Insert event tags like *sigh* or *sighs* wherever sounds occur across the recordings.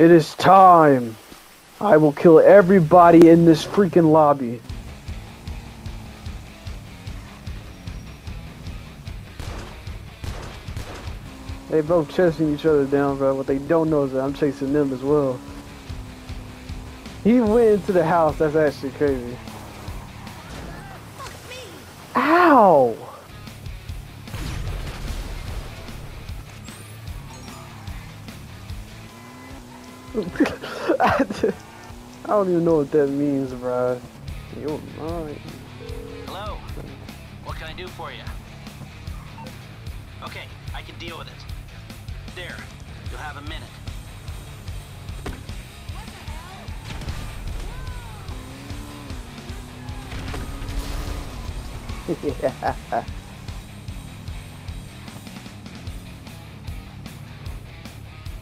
It is time. I will kill everybody in this freaking lobby. They both chasing each other down, bro. What they don't know is that I'm chasing them as well. He went into the house. That's actually crazy. Ow! Don't even know what that means, bro. You're mine. Hello. What can I do for you? Okay, I can deal with it. There. You'll have a minute. *laughs* yeah.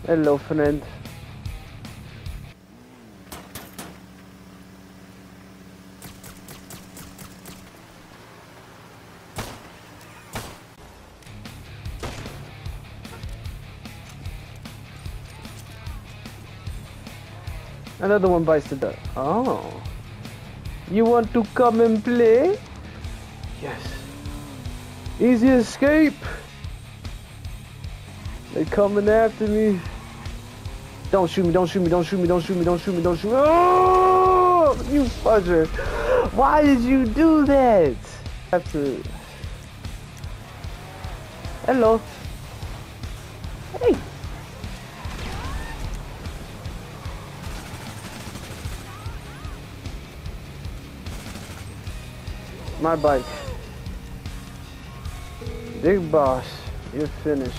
Hello, friend. Another one bites the dust. Oh. You want to come and play? Yes. Easy escape. They coming after me. Don't shoot me, don't shoot me, don't shoot me, don't shoot me, don't shoot me, don't shoot me. Oh, you fudger. Why did you do that? To... Hello. Hey. My bike. Big boss, you're finished.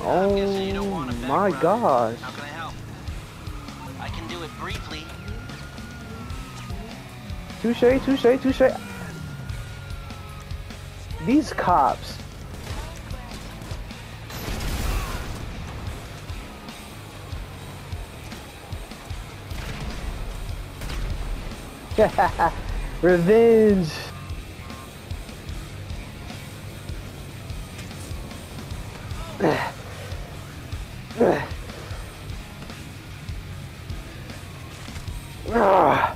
Oh my gosh. How can I help? I can do it briefly. Touche, touche, touche. These cops. *laughs* Revenge. Ah.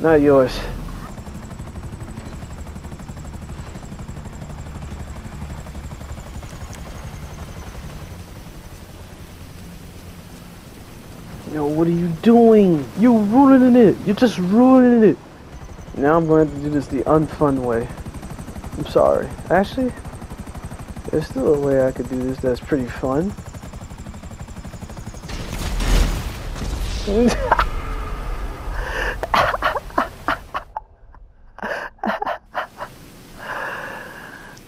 Not yours. Yo, what are you doing? You're ruining it. You're just ruining it. Now I'm going to do this the unfun way. I'm sorry. Actually, there's still a way I could do this that's pretty fun. *laughs*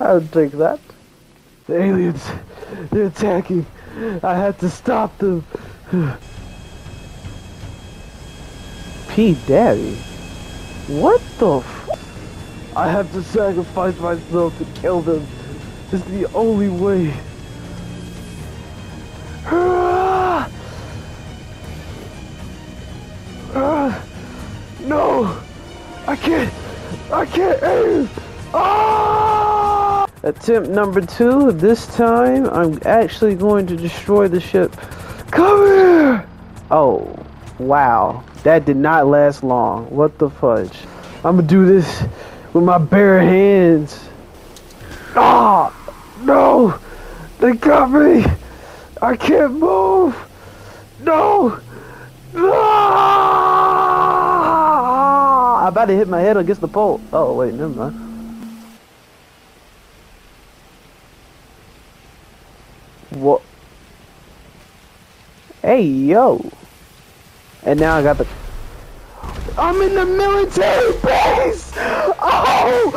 I would take that. The aliens, they're attacking. I had to stop them. *sighs* P. Daddy? What the I have to sacrifice myself to kill them. It's the only way. No! I can't! I can't aim! Ah! Attempt number two. This time, I'm actually going to destroy the ship. Come here! Oh, wow. That did not last long. What the fudge? I'm gonna do this with my bare hands. Ah! No! They got me! I can't move! No! Ah! I'm about to hit my head against the pole. Oh, wait, never mind. What? Hey, yo! And now I got the... I'm in the military base! Oh!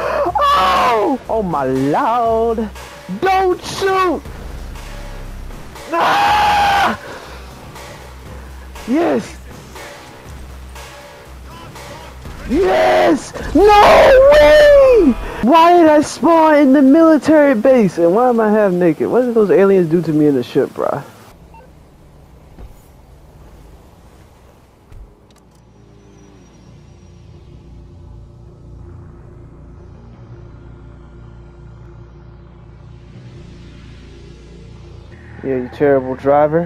Oh! Oh my lord! Don't shoot! Ah! Yes! Yes! No way! Why did I spawn in the military base? And why am I half naked? What did those aliens do to me in the ship, bruh? Yeah, you terrible driver.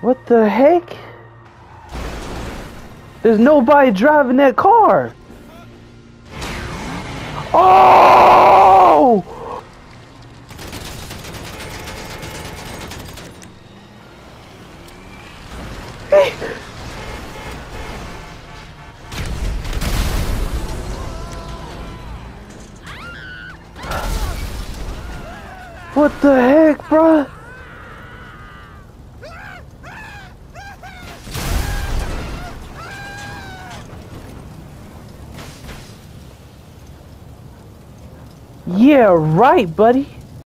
What the heck? There's nobody driving that car. Oh! What the heck, bruh? Yeah, right, buddy.